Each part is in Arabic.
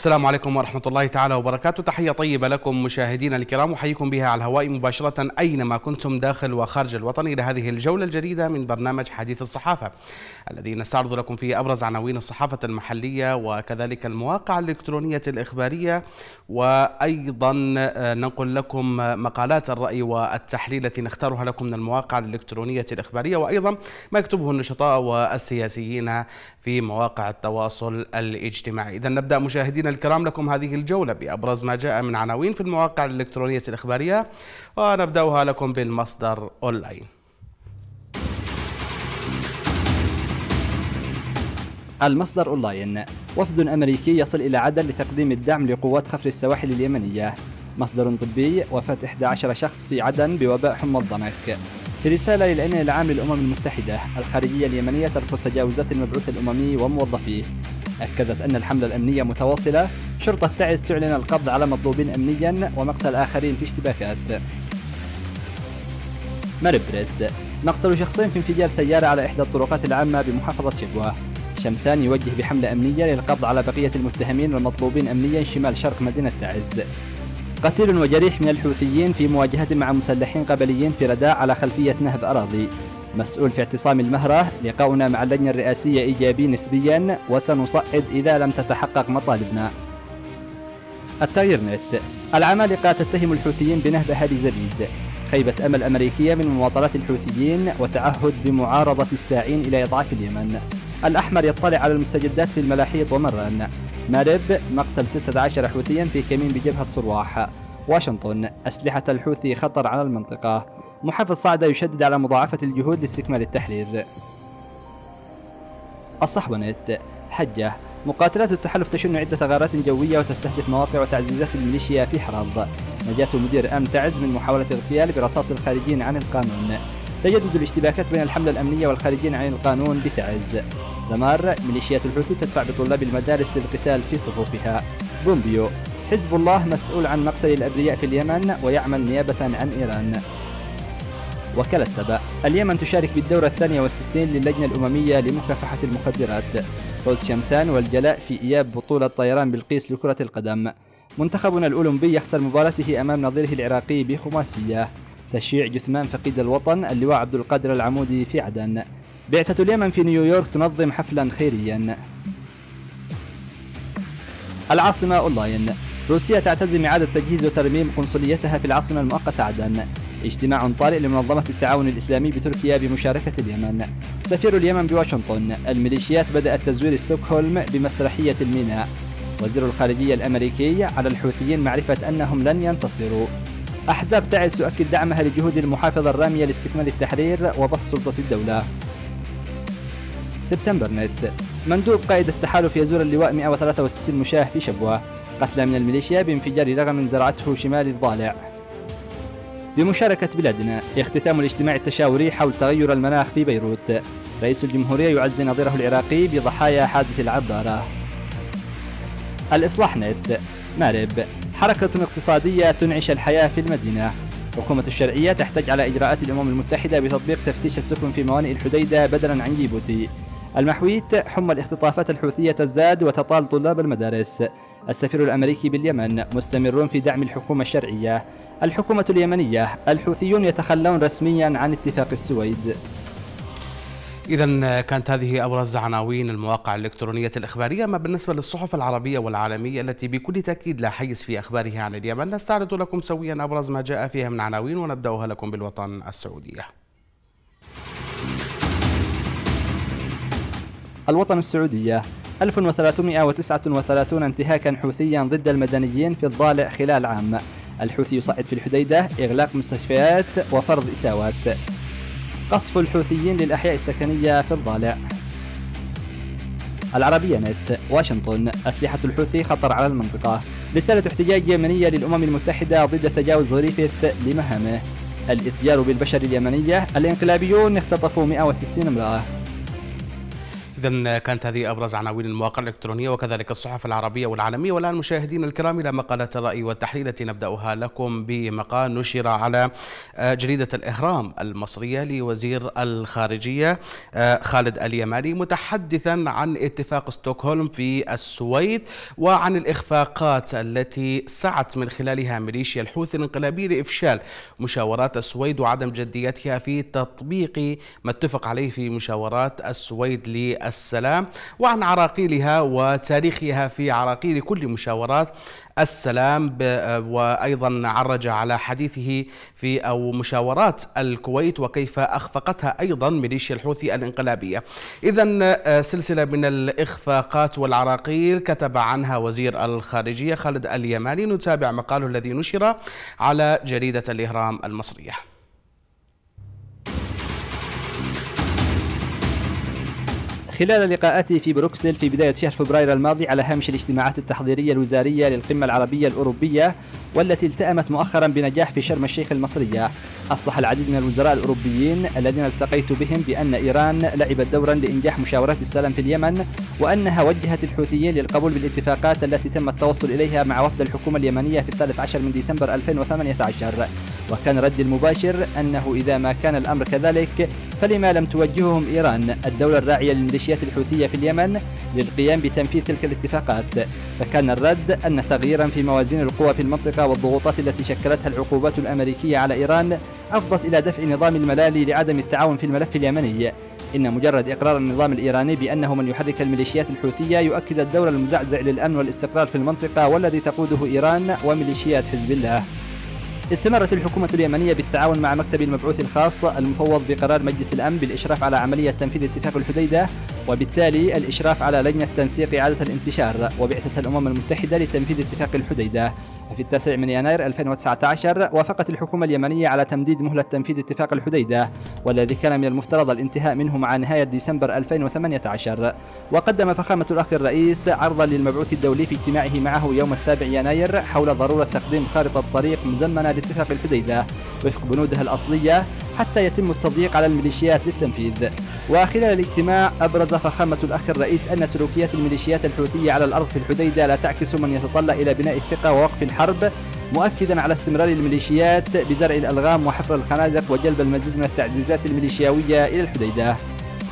السلام عليكم ورحمة الله تعالى وبركاته. تحية طيبة لكم مشاهدينا الكرام وحييكم بها على الهواء مباشرة أينما كنتم داخل وخارج الوطن إلى هذه الجولة الجديدة من برنامج حديث الصحافة الذي نستعرض لكم فيه أبرز عناوين الصحافة المحلية وكذلك المواقع الإلكترونية الإخبارية. وأيضا ننقل لكم مقالات الرأي والتحليل التي نختارها لكم من المواقع الإلكترونية الإخبارية. وأيضا ما يكتبه النشطاء والسياسيين في مواقع التواصل الاجتماعي. إذا نبدأ مشاهدينا الكرام لكم هذه الجولة بأبرز ما جاء من عناوين في المواقع الإلكترونية الإخبارية ونبدأها لكم بالمصدر أونلاين. المصدر أونلاين وفد أمريكي يصل إلى عدن لتقديم الدعم لقوات خفر السواحل اليمنية. مصدر طبي وفاة 11 شخص في عدن بوباء حمى الضنك في رسالة للأمين العام للأمم المتحدة الخارجية اليمنية ترفض تجاوزات المبعوث الأممي وموظفيه أكدت أن الحملة الأمنية متواصلة شرطة تعز تعلن القبض على مطلوبين أمنيا ومقتل آخرين في اشتباكات. مربرس مقتل شخصين في انفجار سيارة على إحدى الطرقات العامة بمحافظة شبوة. شمسان يوجه بحملة أمنية للقبض على بقية المتهمين والمطلوبين أمنيا شمال شرق مدينة تعز. قتيل وجريح من الحوثيين في مواجهة مع مسلحين قبليين في رداء على خلفية نهب أراضي. مسؤول في اعتصام المهرة لقاؤنا مع اللجنة الرئاسية إيجابي نسبيا وسنصعد إذا لم تتحقق مطالبنا. التغيير نت العمالقة تتهم الحوثيين بنهب أهالي زبيد. خيبة أمل أمريكية من مواطنات الحوثيين وتعهد بمعارضة الساعين إلى إضعاف اليمن. الأحمر يطلع على المستجدات في الملاحيط ومران مارب مقتل 16 حوثيا في كمين بجبهة صرواح. واشنطن أسلحة الحوثي خطر على المنطقة. محافظ صعدة يشدد على مضاعفة الجهود لاستكمال التحرير. الصحوة حجة. مقاتلات التحالف تشن عدة غارات جوية وتستهدف مواقع وتعزيزات الميليشيا في حرض نجاة مدير أمن تعز من محاولة اغتيال برصاص الخارجين عن القانون. تجدد الاشتباكات بين الحملة الأمنية والخارجين عن القانون بتعز. دمار ميليشيات الحوثي تدفع بطلاب المدارس للقتال في صفوفها. بومبيو حزب الله مسؤول عن مقتل الأبرياء في اليمن ويعمل نيابة عن إيران. وكالة سبأ اليمن تشارك بالدورة الثانية والستين للجنة الأممية لمكافحة المخدرات. فوز شمسان والجلاء في إياب بطولة طيران بلقيس لكرة القدم. منتخبنا الأولمبي يخسر مباراته أمام نظيره العراقي بخماسية. تشييع جثمان فقيد الوطن اللواء عبد القادر العمودي في عدن. بعثة اليمن في نيويورك تنظم حفلا خيريا. العاصمة أونلاين. روسيا تعتزم إعادة تجهيز وترميم قنصليتها في العاصمة المؤقتة عدن. اجتماع طارئ لمنظمة التعاون الإسلامي بتركيا بمشاركة اليمن. سفير اليمن بواشنطن. الميليشيات بدأت تزوير ستوكهولم بمسرحية الميناء. وزير الخارجية الأمريكي على الحوثيين معرفة أنهم لن ينتصروا. أحزاب تعز تؤكد دعمها لجهود المحافظة الرامية لاستكمال التحرير وبسط سلطة الدولة. سبتمبر نت. مندوب قائد التحالف يزور اللواء 163 مشاه في شبوة. قتلى من الميليشيا بانفجار رغم زرعته شمال الضالع. بمشاركة بلادنا اختتام الاجتماع التشاوري حول تغير المناخ في بيروت. رئيس الجمهورية يعزي نظيره العراقي بضحايا حادث العبارة. الإصلاح نت. مارب. حركة اقتصادية تنعش الحياة في المدينة. حكومة الشرعية تحتج على إجراءات الأمم المتحدة بتطبيق تفتيش السفن في موانئ الحديدة بدلا عن جيبوتي. المحويت حمى الاختطافات الحوثية تزداد وتطال طلاب المدارس. السفير الأمريكي باليمن مستمرون في دعم الحكومة الشرعية. الحكومة اليمنية الحوثيون يتخلون رسميا عن اتفاق السويد. إذا كانت هذه أبرز عناوين المواقع الإلكترونية الإخبارية. ما بالنسبة للصحف العربية والعالمية التي بكل تأكيد لا حيز في أخبارها عن اليمن نستعرض لكم سويا أبرز ما جاء فيها من عناوين ونبدأها لكم بالوطن السعودية. الوطن السعودية 1339 انتهاكا حوثيا ضد المدنيين في الضالع خلال عام. الحوثي يصعد في الحديدة إغلاق مستشفيات وفرض إتاوات. قصف الحوثيين للأحياء السكنية في الضالع. العربية نت واشنطن. أسلحة الحوثي خطر على المنطقة. رسالة احتجاج يمنية للأمم المتحدة ضد تجاوز غريفث لمهامه. الاتجار بالبشر اليمنية الإنقلابيون اختطفوا 160 امرأة. إذا كانت هذه أبرز عناوين المواقع الإلكترونية وكذلك الصحف العربية والعالمية. والآن مشاهدينا الكرام إلى مقالة الرأي والتحليل التي نبدأها لكم بمقال نشر على آه، جريدة الإهرام المصرية لوزير الخارجية آه، خالد اليماني متحدثا عن اتفاق ستوكهولم في السويد وعن الإخفاقات التي سعت من خلالها ميليشيا الحوثي الانقلابي لإفشال مشاورات السويد وعدم جديتها في تطبيق ما اتفق عليه في مشاورات السويد للسلام وعن عراقيلها وتاريخها في عراقيل كل مشاورات السلام وأيضا عرج على حديثه في أو مشاورات الكويت وكيف أخفقتها أيضا ميليشيا الحوثي الانقلابية. اذا آه، سلسلة من الإخفاقات والعراقيل كتب عنها وزير الخارجية خالد اليماني نتابع مقاله الذي نشر على جريدة الإهرام المصرية. خلال لقاءاته في بروكسل في بداية شهر فبراير الماضي على هامش الاجتماعات التحضيرية الوزارية للقمة العربية الأوروبية والتي التأمت مؤخرا بنجاح في شرم الشيخ المصرية. أفصح العديد من الوزراء الأوروبيين الذين التقيت بهم بأن إيران لعبت دورا لإنجاح مشاورات السلام في اليمن وأنها وجهت الحوثيين للقبول بالاتفاقات التي تم التوصل إليها مع وفد الحكومة اليمنية في الثالث عشر من ديسمبر 2018 وكان رد المباشر أنه إذا ما كان الأمر كذلك فلما لم توجههم إيران الدولة الراعية للميليشيات الحوثية في اليمن للقيام بتنفيذ تلك الاتفاقات. فكان الرد أن تغييرا في موازين القوى في المنطقة والضغوطات التي شكلتها العقوبات الأمريكية على إيران أفضت إلى دفع نظام الملالي لعدم التعاون في الملف اليمني. إن مجرد إقرار النظام الإيراني بأنه من يحرك الميليشيات الحوثية يؤكد الدور المزعزع للأمن والاستقرار في المنطقة والذي تقوده إيران وميليشيات حزب الله. استمرت الحكومة اليمنية بالتعاون مع مكتب المبعوث الخاص المفوض بقرار مجلس الأمن بالإشراف على عملية تنفيذ اتفاق الحديدة وبالتالي الإشراف على لجنة تنسيق إعادة الانتشار وبعثة الأمم المتحدة لتنفيذ اتفاق الحديدة. في التاسع من يناير 2019 وافقت الحكومة اليمنية على تمديد مهلة تنفيذ اتفاق الحديدة والذي كان من المفترض الانتهاء منه مع نهاية ديسمبر 2018 وقدم فخامة الأخ الرئيس عرضا للمبعوث الدولي في اجتماعه معه يوم السابع يناير حول ضرورة تقديم خارطة طريق مزمنة لاتفاق الحديدة وفق بنودها الأصلية حتى يتم التضييق على الميليشيات للتنفيذ. وخلال الاجتماع أبرز فخامة الأخ الرئيس أن سلوكيات الميليشيات الحوثية على الأرض في الحديدة لا تعكس من يتطلع إلى بناء الثقة ووقف الحرب مؤكدا على استمرار الميليشيات بزرع الألغام وحفر الخنادق وجلب المزيد من التعزيزات الميليشياوية إلى الحديدة.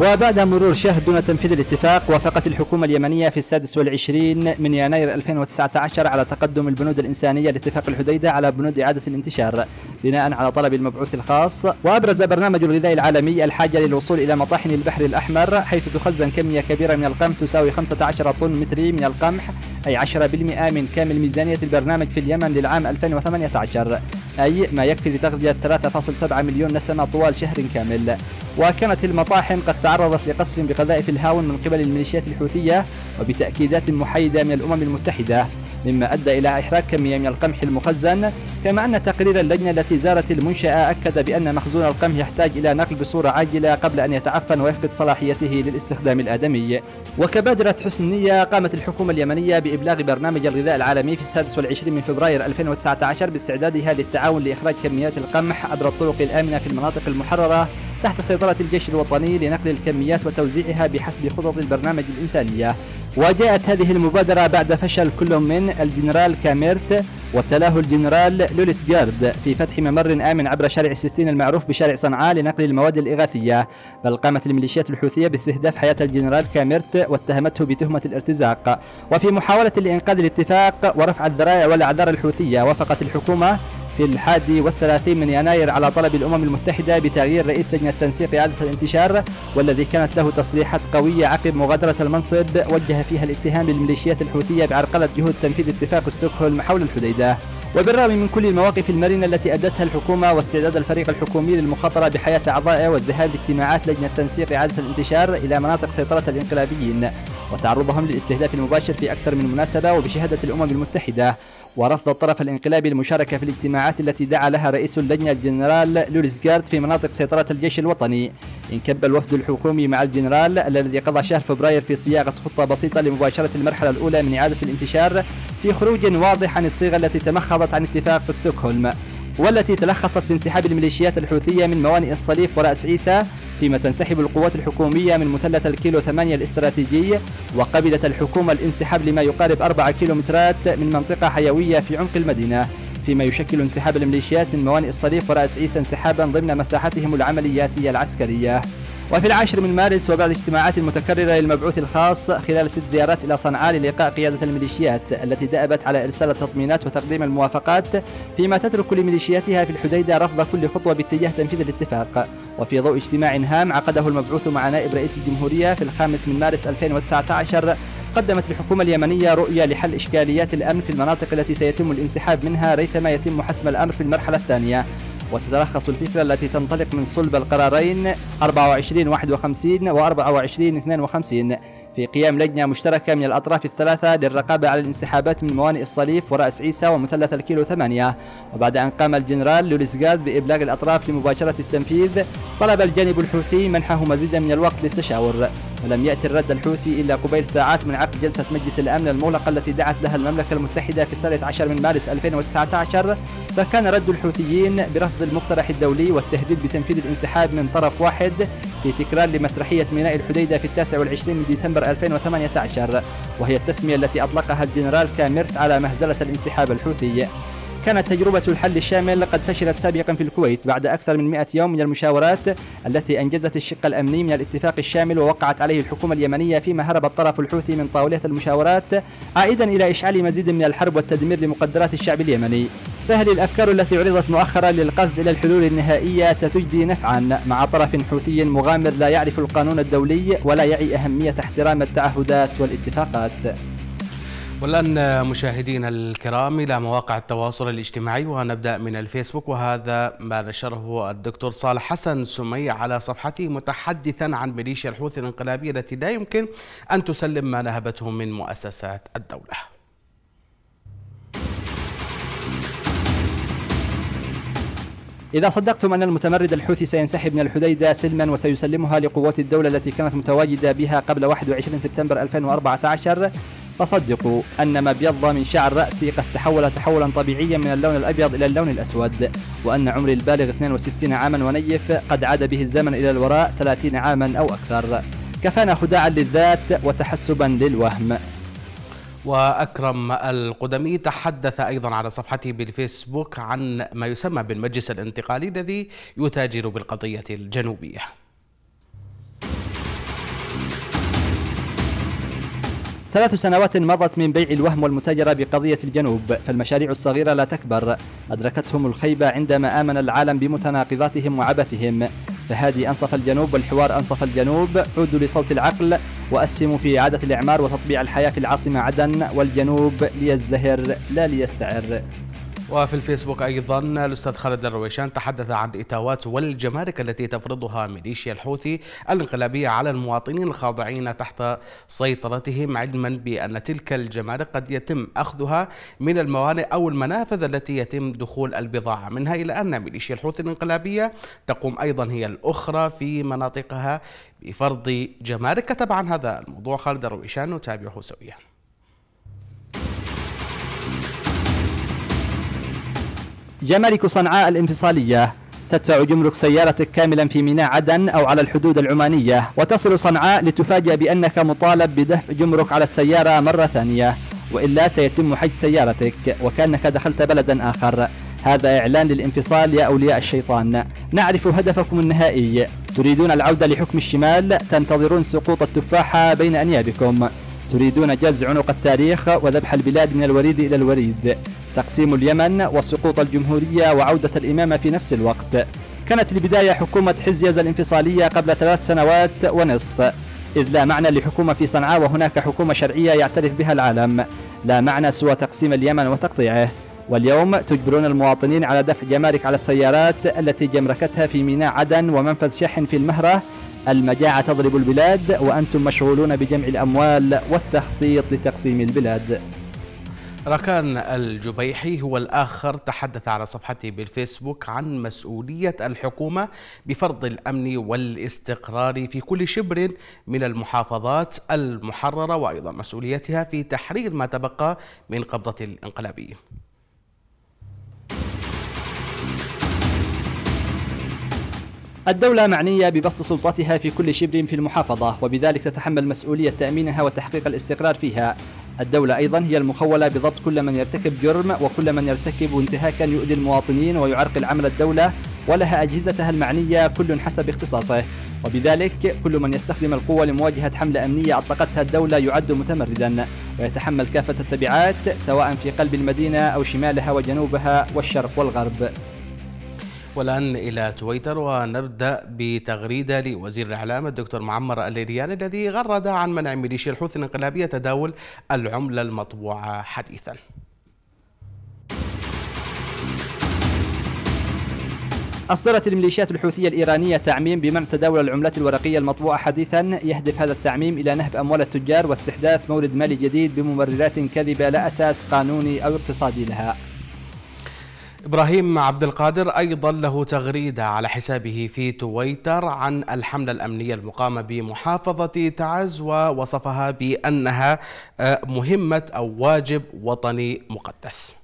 وبعد مرور شهر دون تنفيذ الاتفاق وافقت الحكومة اليمنية في السادس والعشرين من يناير 2019 على تقدم البنود الإنسانية لاتفاق الحديدة على بنود إعادة الانتشار. بناء على طلب المبعوث الخاص وأبرز برنامج الغذاء العالمي الحاجة للوصول إلى مطاحن البحر الأحمر حيث تخزن كمية كبيرة من القمح تساوي 15 طن متري من القمح أي 10% من كامل ميزانية البرنامج في اليمن للعام 2018 أي ما يكفي لتغذية 3.7 مليون نسمة طوال شهر كامل. وكانت المطاحن قد تعرضت لقصف بقذائف الهاون من قبل الميليشيات الحوثية وبتأكيدات محايدة من الأمم المتحدة. مما أدى إلى إحراق كمية من القمح المخزن كما أن تقرير اللجنة التي زارت المنشأة أكد بأن مخزون القمح يحتاج إلى نقل بصورة عاجلة قبل أن يتعفن ويفقد صلاحيته للاستخدام الآدمي. وكبادرة حسن نية قامت الحكومة اليمنية بإبلاغ برنامج الغذاء العالمي في السادس والعشرين من فبراير 2019 باستعدادها للتعاون لإخراج كميات القمح عبر الطرق الآمنة في المناطق المحررة تحت سيطرة الجيش الوطني لنقل الكميات وتوزيعها بحسب خطط البرنامج الإنسانية. وجاءت هذه المبادرة بعد فشل كل من الجنرال كاميرت وتلاه الجنرال لوليس جارد في فتح ممر آمن عبر شارع الستين المعروف بشارع صنعاء لنقل المواد الإغاثية. بل قامت الميليشيات الحوثية باستهداف حياة الجنرال كاميرت واتهمته بتهمة الارتزاق. وفي محاولة لإنقاذ الاتفاق ورفع الذرائع والأعذار الحوثية وافقت الحكومة في الحادي والثلاثين من يناير على طلب الأمم المتحدة بتغيير رئيس لجنة تنسيق إعادة الانتشار والذي كانت له تصريحات قوية عقب مغادرة المنصب وجه فيها الاتهام للميليشيات الحوثية بعرقلة جهود تنفيذ اتفاق ستوكهولم حول الحديدة. وبالرغم من كل المواقف المرنة التي أدتها الحكومة واستعداد الفريق الحكومي للمخاطرة بحياة أعضائه والذهاب لاجتماعات لجنة تنسيق إعادة الانتشار إلى مناطق سيطرة الإنقلابيين وتعرضهم للاستهداف المباشر في أكثر من مناسبة وبشهادة الأمم المتحدة. ورفض الطرف الانقلابي المشاركة في الاجتماعات التي دعا لها رئيس اللجنة الجنرال لوريس جارد في مناطق سيطرة الجيش الوطني. انكب الوفد الحكومي مع الجنرال الذي قضى شهر فبراير في صياغة خطة بسيطة لمباشرة المرحلة الأولى من إعادة الانتشار في خروج واضح عن الصيغة التي تمخضت عن اتفاق ستوكهولم. والتي تلخصت في انسحاب الميليشيات الحوثية من موانئ الصليف ورأس عيسى فيما تنسحب القوات الحكومية من مثلث الكيلو 8 الاستراتيجي وقبلت الحكومة الانسحاب لما يقارب 4 كيلومترات من منطقة حيوية في عمق المدينة فيما يشكل انسحاب الميليشيات من موانئ الصليف ورأس عيسى انسحابا ضمن مساحتهم العملياتية العسكرية. وفي العاشر من مارس وبعد اجتماعات متكررة للمبعوث الخاص خلال ست زيارات إلى صنعاء للقاء قيادة الميليشيات التي دأبت على إرسال التطمينات وتقديم الموافقات فيما تترك لميليشياتها في الحديدة رفض كل خطوة باتجاه تنفيذ الاتفاق. وفي ضوء اجتماع هام عقده المبعوث مع نائب رئيس الجمهورية في الخامس من مارس 2019 قدمت الحكومة اليمنية رؤية لحل إشكاليات الأمن في المناطق التي سيتم الانسحاب منها ريثما يتم حسم الأمر في المرحلة الثانية. وتتلخص الفكرة التي تنطلق من صلب القرارين 24 51 و 24 52 في قيام لجنة مشتركة من الأطراف الثلاثة للرقابة على الانسحابات من موانئ الصليف ورأس عيسى ومثلث الكيلو ثمانية. وبعد أن قام الجنرال لوليس جاد بإبلاغ الأطراف لمباشرة التنفيذ طلب الجانب الحوثي منحه مزيدا من الوقت للتشاور. ولم يأتي الرد الحوثي إلا قبيل ساعات من عقد جلسة مجلس الأمن المغلقة التي دعت لها المملكة المتحدة في الثالث عشر من مارس 2019 فكان رد الحوثيين برفض المقترح الدولي والتهديد بتنفيذ الانسحاب من طرف واحد في تكرار لمسرحية ميناء الحديدة في التاسع والعشرين من ديسمبر 2018 وهي التسمية التي أطلقها الجنرال كاميرت على مهزلة الانسحاب الحوثي. كانت تجربة الحل الشامل قد فشلت سابقا في الكويت بعد أكثر من 100 يوم من المشاورات التي أنجزت الشق الأمني من الاتفاق الشامل ووقعت عليه الحكومة اليمنية فيما هرب الطرف الحوثي من طاولة المشاورات عائدا إلى إشعال مزيد من الحرب والتدمير لمقدرات الشعب اليمني. فهل الأفكار التي عرضت مؤخرا للقفز إلى الحلول النهائية ستجدي نفعا مع طرف حوثي مغامر لا يعرف القانون الدولي ولا يعي أهمية احترام التعهدات والاتفاقات؟ والآن مشاهدينا الكرام إلى مواقع التواصل الاجتماعي ونبدأ من الفيسبوك وهذا ما نشره الدكتور صالح حسن سمي على صفحته متحدثا عن ميليشيا الحوثي الانقلابية التي لا يمكن أن تسلم ما نهبته من مؤسسات الدولة. إذا صدقتم أن المتمرد الحوثي سينسحب من الحديدة سلما وسيسلمها لقوات الدولة التي كانت متواجدة بها قبل 21 سبتمبر 2014 فصدقوا أن ما ابيض من شعر رأسي قد تحول تحولا طبيعيا من اللون الأبيض إلى اللون الأسود وأن عمري البالغ 62 عاما ونيف قد عاد به الزمن إلى الوراء 30 عاما أو أكثر. كفانا خداعا للذات وتحسبا للوهم. وأكرم القدمي تحدث أيضا على صفحته بالفيسبوك عن ما يسمى بالمجلس الانتقالي الذي يتاجر بالقضية الجنوبية. ثلاث سنوات مضت من بيع الوهم والمتاجرة بقضية الجنوب فالمشاريع الصغيرة لا تكبر. أدركتهم الخيبة عندما آمن العالم بمتناقضاتهم وعبثهم. فهذه أنصف الجنوب والحوار أنصف الجنوب. عودوا لصوت العقل وأسهموا في إعادة الإعمار وتطبيع الحياة في العاصمة عدن. والجنوب ليزدهر لا ليستعر. وفي الفيسبوك أيضا الأستاذ خالد الرويشان تحدث عن الإتاوات والجمارك التي تفرضها ميليشيا الحوثي الانقلابية على المواطنين الخاضعين تحت سيطرتهم علما بأن تلك الجمارك قد يتم أخذها من الموانئ أو المنافذ التي يتم دخول البضاعة. منها إلى أن ميليشيا الحوثي الانقلابية تقوم أيضا هي الأخرى في مناطقها بفرض جمارك. تبع عن هذا الموضوع خالد الرويشان نتابعه سويا. جمارك صنعاء الانفصالية. تدفع جمرك سيارتك كاملا في ميناء عدن أو على الحدود العمانية. وتصل صنعاء لتفاجأ بأنك مطالب بدفع جمرك على السيارة مرة ثانية. وإلا سيتم حجز سيارتك وكأنك دخلت بلدا آخر. هذا إعلان للانفصال يا أولياء الشيطان. نعرف هدفكم النهائي. تريدون العودة لحكم الشمال؟ تنتظرون سقوط التفاحة بين أنيابكم. تريدون جز عنق التاريخ وذبح البلاد من الوريد إلى الوريد. تقسيم اليمن وسقوط الجمهورية وعودة الإمامة في نفس الوقت. كانت البداية حكومة حزيز الانفصالية قبل ثلاث سنوات ونصف. إذ لا معنى لحكومة في صنعاء وهناك حكومة شرعية يعترف بها العالم. لا معنى سوى تقسيم اليمن وتقطيعه. واليوم تجبرون المواطنين على دفع جمارك على السيارات التي جمركتها في ميناء عدن ومنفذ شحن في المهرة المجاعة تضرب البلاد وأنتم مشغولون بجمع الأموال والتخطيط لتقسيم البلاد. ركان الجبيحي هو الآخر تحدث على صفحته بالفيسبوك عن مسؤولية الحكومة بفرض الأمن والاستقرار في كل شبر من المحافظات المحررة وأيضا مسؤوليتها في تحرير ما تبقى من قبضة الانقلابية الدولة معنية ببسط سلطتها في كل شبر في المحافظة وبذلك تتحمل مسؤولية تأمينها وتحقيق الاستقرار فيها. الدولة أيضا هي المخولة بضبط كل من يرتكب جرم وكل من يرتكب انتهاكا يؤذي المواطنين ويعرقل عمل الدولة ولها أجهزتها المعنية كل حسب اختصاصه. وبذلك كل من يستخدم القوة لمواجهة حملة أمنية أطلقتها الدولة يعد متمردا. ويتحمل كافة التبعات سواء في قلب المدينة أو شمالها وجنوبها والشرق والغرب. والآن إلى تويتر ونبدأ بتغريدة لوزير الإعلام الدكتور معمر الليريان الذي غرد عن منع ميليشيا الحوثي الانقلابية تداول العملة المطبوعة حديثا. أصدرت الميليشيات الحوثية الإيرانية تعميم بمنع تداول العملات الورقية المطبوعة حديثا. يهدف هذا التعميم إلى نهب أموال التجار واستحداث مورد مالي جديد بمبررات كاذبة لا أساس قانوني أو اقتصادي لها. إبراهيم عبد القادر أيضا له تغريدة على حسابه في تويتر عن الحملة الأمنية المقامة بمحافظة تعز ووصفها بأنها آه، مهمة أو واجب وطني مقدس.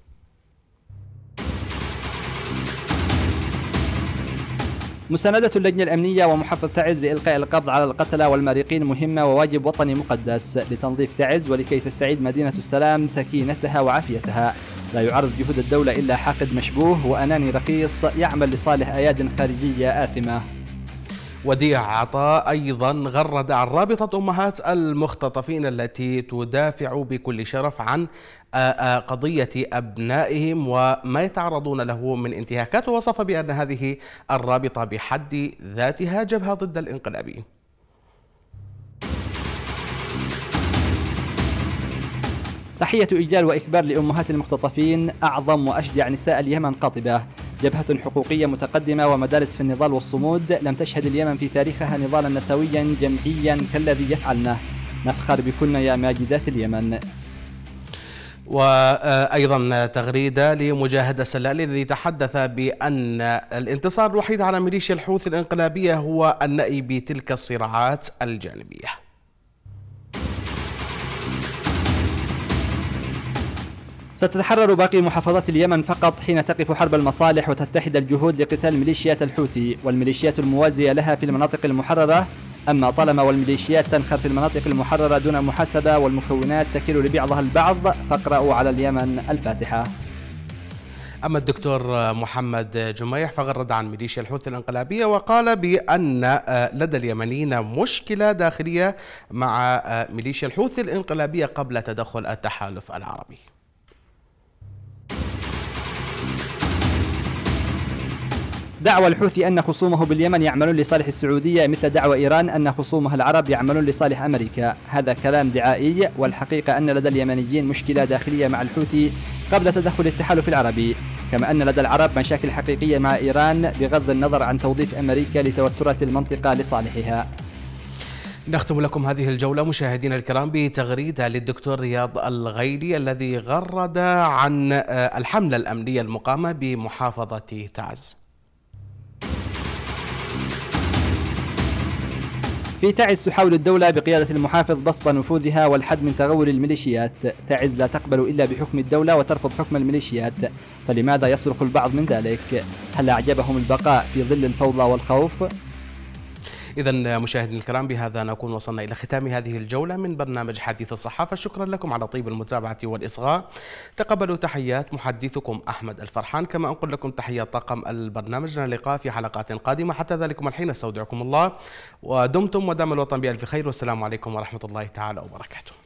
مساندة اللجنة الأمنية ومحافظة تعز لإلقاء القبض على القتلى والمارقين مهمة وواجب وطني مقدس. لتنظيف تعز ولكي تستعيد مدينة السلام سكينتها وعافيتها. لا يعرض جهود الدولة إلا حاقد مشبوه وأناني رخيص يعمل لصالح أياد خارجية آثمة. وديع عطاء أيضا غرد عن رابطة أمهات المختطفين التي تدافع بكل شرف عن قضية أبنائهم وما يتعرضون له من انتهاكات. ووصف بأن هذه الرابطة بحد ذاتها جبهة ضد الانقلابيين تحية إجلال وإكبار لأمهات المختطفين أعظم وأشجع نساء اليمن قاطبة. جبهة حقوقية متقدمة ومدارس في النضال والصمود. لم تشهد اليمن في تاريخها نضالا نسويا جمعيا كالذي يفعلنه. نفخر بكن يا ماجدات اليمن. وأيضا تغريدة لمجاهد السلالي الذي تحدث بأن الانتصار الوحيد على ميليشيا الحوثي الإنقلابية هو النأي بتلك الصراعات الجانبية. ستتحرر باقي محافظات اليمن فقط حين تقف حرب المصالح وتتحد الجهود لقتال ميليشيات الحوثي والميليشيات الموازية لها في المناطق المحررة. أما طالما والميليشيات تنخر في المناطق المحررة دون محاسبة والمكونات تكل لبعضها البعض فاقرأوا على اليمن الفاتحة. أما الدكتور محمد جميح فغرد عن ميليشيا الحوثي الانقلابية وقال بأن لدى اليمنيين مشكلة داخلية مع ميليشيا الحوثي الانقلابية قبل تدخل التحالف العربي. دعوى الحوثي أن خصومه باليمن يعملون لصالح السعودية مثل دعوى إيران أن خصومها العرب يعملون لصالح أمريكا. هذا كلام دعائي والحقيقة أن لدى اليمنيين مشكلة داخلية مع الحوثي قبل تدخل التحالف العربي. كما أن لدى العرب مشاكل حقيقية مع إيران بغض النظر عن توظيف أمريكا لتوترات المنطقة لصالحها. نختم لكم هذه الجولة مشاهدينا الكرام بتغريدة للدكتور رياض الغيلي الذي غرد عن الحملة الأمنية المقامة بمحافظة تعز. في تعز تحاول الدولة بقيادة المحافظ بسط نفوذها والحد من تغول الميليشيات. تعز لا تقبل إلا بحكم الدولة وترفض حكم الميليشيات. فلماذا يصرخ البعض من ذلك؟ هل أعجبهم البقاء في ظل الفوضى والخوف؟ إذا مشاهدينا الكرام بهذا نكون وصلنا إلى ختام هذه الجولة من برنامج حديث الصحافة. شكرا لكم على طيب المتابعة والإصغاء. تقبلوا تحيات محدثكم أحمد الفرحان. كما أنقل لكم تحيات طاقم البرنامج. اللقاء في حلقات قادمة. حتى ذلكم الحين أستودعكم الله. ودمتم ودام الوطن بألف خير. والسلام عليكم ورحمة الله تعالى وبركاته.